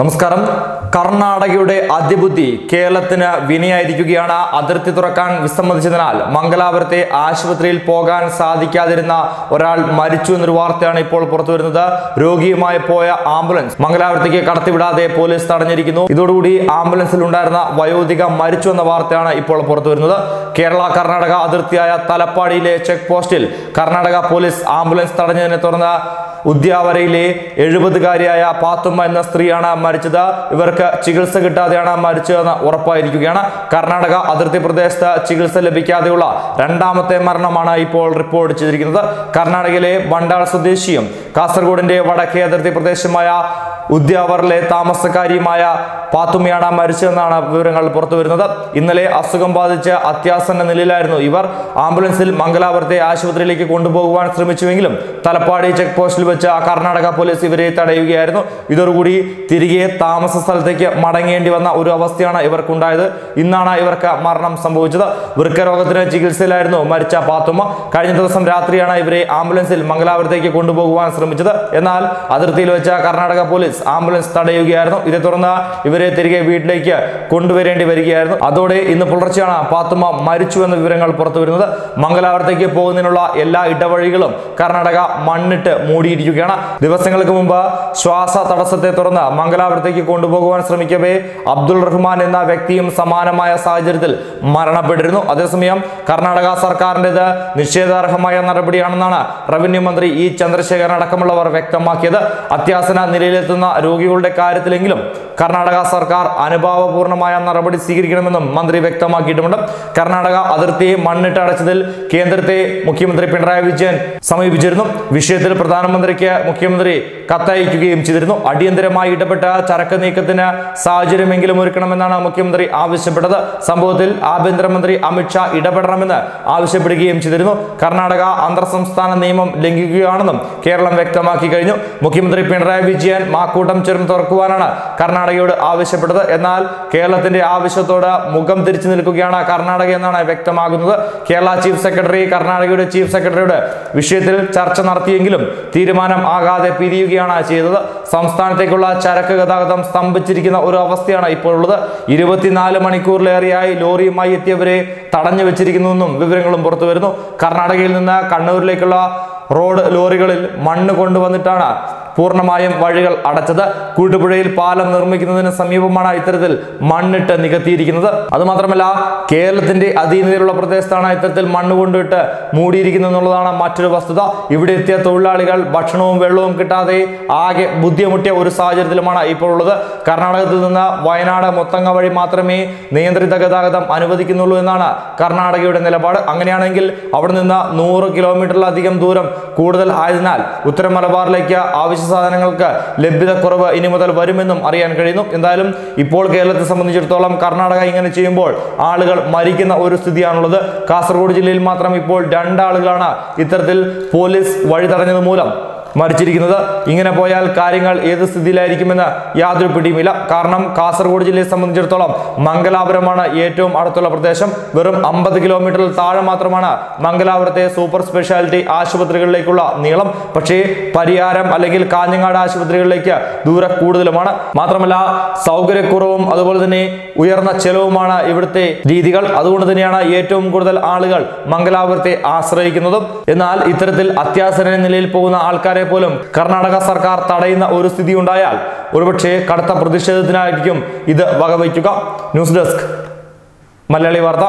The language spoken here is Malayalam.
നമസ്കാരം. കർണാടകയുടെ അതിബുദ്ധി കേരളത്തിന് വിനയായിരിക്കുകയാണ്. അതിർത്തി തുറക്കാൻ വിസമ്മതിച്ചതിനാൽ മംഗലാപുരത്തെ ആശുപത്രിയിൽ പോകാൻ സാധിക്കാതിരുന്ന ഒരാൾ മരിച്ചു എന്നൊരു വാർത്തയാണ് ഇപ്പോൾ പുറത്തു വരുന്നത്. രോഗിയുമായി പോയ ആംബുലൻസ് മംഗലാപുരത്തേക്ക് കടത്തിവിടാതെ പോലീസ് തടഞ്ഞിരിക്കുന്നു. ഇതോടുകൂടി ആംബുലൻസിൽ ഉണ്ടായിരുന്ന വയോധിക മരിച്ചു എന്ന വാർത്തയാണ് ഇപ്പോൾ പുറത്തു വരുന്നത്. കേരള കർണാടക അതിർത്തിയായ തലപ്പാടിയിലെ ചെക്ക് പോസ്റ്റിൽ കർണാടക പോലീസ് ആംബുലൻസ് തടഞ്ഞതിനെ തുടർന്ന് ഉദ്യാവരയിലെ എഴുപതുകാരിയായ പാത്തുമ്മ എന്ന സ്ത്രീയാണ് മരിച്ചത്. ഇവർക്ക് ചികിത്സ കിട്ടാതെയാണ് മരിച്ചതെന്ന് ഉറപ്പായിരിക്കുകയാണ്. കർണാടക അതിർത്തി പ്രദേശത്ത് ചികിത്സ ലഭിക്കാതെയുള്ള രണ്ടാമത്തെ മരണമാണ് ഇപ്പോൾ റിപ്പോർട്ട് ചെയ്തിരിക്കുന്നത്. കർണാടകയിലെ ബണ്ടാൾ സ്വദേശിയും കാസർഗോഡിന്റെ വടക്കേ അതിർത്തി പ്രദേശമായ ഉദ്യാവറിലെ താമസക്കാരിയുമായ പാത്തുമ്മയാണ് മരിച്ചതെന്നാണ് വിവരങ്ങൾ പുറത്തു വരുന്നത് ഇന്നലെ അസുഖം ബാധിച്ച് അത്യാസന്ന നിലയിലായിരുന്നു ഇവർ. ആംബുലൻസിൽ മംഗലാപുരത്തെ ആശുപത്രിയിലേക്ക് കൊണ്ടുപോകുവാൻ ശ്രമിച്ചുവെങ്കിലും തലപ്പാടി ചെക്ക് പോസ്റ്റിൽ വെച്ച് കർണാടക പോലീസ് ഇവരെ തടയുകയായിരുന്നു. ഇതോടുകൂടി തിരികെ താമസ സ്ഥലത്തേക്ക് മടങ്ങേണ്ടി വന്ന ഒരു അവസ്ഥയാണ് ഇവർക്കുണ്ടായത്. ഇന്നാണ് ഇവർക്ക് മരണം സംഭവിച്ചത്. വൃക്കരോഗത്തിന് ചികിത്സയിലായിരുന്നു മരിച്ച പാത്തുമ്മ. കഴിഞ്ഞ ദിവസം രാത്രിയാണ് ഇവരെ ആംബുലൻസിൽ മംഗലാപുരത്തേക്ക് കൊണ്ടുപോകുവാൻ ശ്രമിച്ചത്. എന്നാൽ അതിർത്തിയിൽ വെച്ച കർണാടക പോലീസ് ആംബുലൻസ് തടയുകയായിരുന്നു. ഇതേ തുടർന്ന് ഇവരെ തിരികെ വീട്ടിലേക്ക് കൊണ്ടുവരേണ്ടി വരികയായിരുന്നു. അതോടെ ഇന്ന് പുലർച്ചെയാണ് പാത്തുമ്മ മരിച്ചു എന്ന വിവരങ്ങൾ പുറത്തുവരുന്നത്. മംഗലാപുരത്തേക്ക് പോകുന്നതിനുള്ള എല്ലാ ഇടവഴികളും കർണാടക മണ്ണിട്ട് മൂടിയിരിക്കുകയാണ് ദിവസങ്ങൾക്ക് മുമ്പ് ശ്വാസ തടസ്സത്തെ തുടർന്ന് മംഗലാപുരത്തേക്ക് കൊണ്ടുപോകുവാൻ ശ്രമിക്കവേ അബ്ദുൾ റഹ്മാൻ എന്ന വ്യക്തിയും സമാനമായ സാഹചര്യത്തിൽ മരണപ്പെട്ടിരുന്നു. അതേസമയം കർണാടക സർക്കാരിന്റെത് നിഷേധാർഹമായ നടപടിയാണെന്നാണ് റവന്യൂ മന്ത്രി ഇ ചന്ദ്രശേഖരൻ അടക്കമുള്ളവർ വ്യക്തമാക്കിയത്. അത്യാസന നിലയിലെത്തുന്ന രോഗികളുടെ കാര്യത്തിലെങ്കിലും കർണാടക സർക്കാർ അനുഭാവപൂർണമായ നടപടി സ്വീകരിക്കണമെന്നും മന്ത്രി വ്യക്തമാക്കിയിട്ടുമുണ്ട്. കർണാടക അതിർത്തിയെ മണ്ണിട്ട് അടച്ചതിൽ കേന്ദ്രത്തെ മുഖ്യമന്ത്രി പിണറായി വിജയൻ സമീപിച്ചിരുന്നു. വിഷയത്തിൽ പ്രധാനമന്ത്രിക്ക് മുഖ്യമന്ത്രി കത്തയക്കുകയും ചെയ്തിരുന്നു. അടിയന്തരമായി ഇടപെട്ട ചരക്ക് നീക്കത്തിന് സാഹചര്യമെങ്കിലും ഒരുക്കണമെന്നാണ് മുഖ്യമന്ത്രി ആവശ്യപ്പെട്ടത്. സംഭവത്തിൽ ആഭ്യന്തരമന്ത്രി അമിത്ഷാ ഇടപെടണമെന്ന് ആവശ്യപ്പെടുകയും ചെയ്തിരുന്നു. കർണാടക അന്തർ സംസ്ഥാന നിയമം ലംഘിക്കുകയാണെന്നും കേരളം വ്യക്തമാക്കി കഴിഞ്ഞു. മുഖ്യമന്ത്രി പിണറായി വിജയൻ മാക്കൂട്ടം ചുരം തുറക്കുവാനാണ് കർണാടകയോട് ആവശ്യപ്പെട്ടത്. എന്നാൽ കേരളത്തിന്റെ ആവശ്യത്തോട് മുഖം തിരിച്ചു നിൽക്കുകയാണ് കർണാടക എന്നാണ് വ്യക്തമാകുന്നത്. കേരള ചീഫ് സെക്രട്ടറി കർണാടകയുടെ ചീഫ് സെക്രട്ടറിയോട് വിഷയത്തിൽ ചർച്ച നടത്തിയെങ്കിലും തീരുമാനം ആകാതെ പിരിയുകയാണ് ചെയ്തത്. സംസ്ഥാനത്തേക്കുള്ള ചരക്ക് ഗതാഗതം സ്തംഭിച്ചിരിക്കുന്ന ഒരു അവസ്ഥയാണ് ഇപ്പോൾ ഉള്ളത് ഇരുപത്തിനാല് മണിക്കൂറിലേറെയായി ലോറിയുമായി എത്തിയവരെ തടഞ്ഞു വെച്ചിരിക്കുന്നുവെന്നും വിവരങ്ങളും പുറത്തു വരുന്നു കർണാടകയിൽ നിന്ന് കണ്ണൂരിലേക്കുള്ള റോഡ് ലോറികളിൽ മണ്ണ് കൊണ്ടുവന്നിട്ടാണ് പൂർണമായും വഴികൾ അടച്ചത് കൂട്ടുപുഴയിൽ പാലം നിർമ്മിക്കുന്നതിന് സമീപമാണ് ഇത്തരത്തിൽ മണ്ണിട്ട് നികത്തിയിരിക്കുന്നത്. അതുമാത്രമല്ല കേരളത്തിന്റെ അധീനതയിലുള്ള പ്രദേശത്താണ് ഇത്തരത്തിൽ മണ്ണ് കൊണ്ടിട്ട് മൂടിയിരിക്കുന്നത് എന്നുള്ളതാണ് മറ്റൊരു വസ്തുത. ഇവിടെ എത്തിയ തൊഴിലാളികൾ ഭക്ഷണവും വെള്ളവും കിട്ടാതെ ആകെ ബുദ്ധിമുട്ടിയ ഒരു സാഹചര്യത്തിലുമാണ് ഇപ്പോൾ ഉള്ളത്. കർണാടകത്തിൽ നിന്ന് വയനാട് മുത്തങ്ങ വഴി മാത്രമേ നിയന്ത്രിത ഗതാഗതം അനുവദിക്കുന്നുള്ളൂ എന്നാണ് കർണാടകയുടെ നിലപാട്. അങ്ങനെയാണെങ്കിൽ അവിടെ നിന്ന് നൂറ് കിലോമീറ്ററിലധികം ദൂരം കൂടുതൽ ആയതിനാൽ ഉത്തര മലബാറിലേക്ക് ആവശ്യ സാധനങ്ങൾക്ക് ലഭ്യതക്കുറവ് ഇനി മുതൽ വരുമെന്നും അറിയാൻ കഴിയുന്നു. എന്തായാലും ഇപ്പോൾ കേരളത്തെ സംബന്ധിച്ചിടത്തോളം കർണാടക ഇങ്ങനെ ചെയ്യുമ്പോൾ ആളുകൾ മരിക്കുന്ന ഒരു സ്ഥിതിയാണുള്ളത്. കാസർഗോഡ് ജില്ലയിൽ മാത്രം ഇപ്പോൾ രണ്ടാളുകളാണ് ഇത്തരത്തിൽ പോലീസ് വഴി തടഞ്ഞത് മൂലം. മരിച്ചിരിക്കുന്നത് ഇങ്ങനെ പോയാൽ കാര്യങ്ങൾ ഏത് സ്ഥിതിയിലായിരിക്കുമെന്ന് യാതൊരു പിടിയുമില്ല. കാരണം കാസർഗോഡ് ജില്ലയെ സംബന്ധിച്ചിടത്തോളം മംഗലാപുരമാണ് ഏറ്റവും അടുത്തുള്ള പ്രദേശം. വെറും അമ്പത് കിലോമീറ്ററിൽ താഴെ മാത്രമാണ് മംഗലാപുരത്തെ സൂപ്പർ സ്പെഷ്യാലിറ്റി ആശുപത്രികളിലേക്കുള്ള നീളം. പക്ഷേ പരിയാരം അല്ലെങ്കിൽ കാഞ്ഞങ്ങാട് ആശുപത്രികളിലേക്ക് ദൂരെ കൂടുതലുമാണ്. മാത്രമല്ല സൗകര്യക്കുറവും അതുപോലെ തന്നെ ഉയർന്ന ചെലവുമാണ് ഇവിടുത്തെ രീതികൾ. അതുകൊണ്ട് തന്നെയാണ് ഏറ്റവും കൂടുതൽ ആളുകൾ മംഗലാപുരത്തെ ആശ്രയിക്കുന്നതും. എന്നാൽ ഇത്തരത്തിൽ അത്യാസന നിലയിൽ പോകുന്ന ആൾക്കാരെ പോലും കർണാടക സർക്കാർ തടയുന്ന ഒരു സ്ഥിതി ഉണ്ടായാൽ ഒരുപക്ഷെ കടുത്ത പ്രതിഷേധത്തിനായിരിക്കും ഇത് വകവയ്ക്കുക. News desk. മലയാളി വാർത്ത.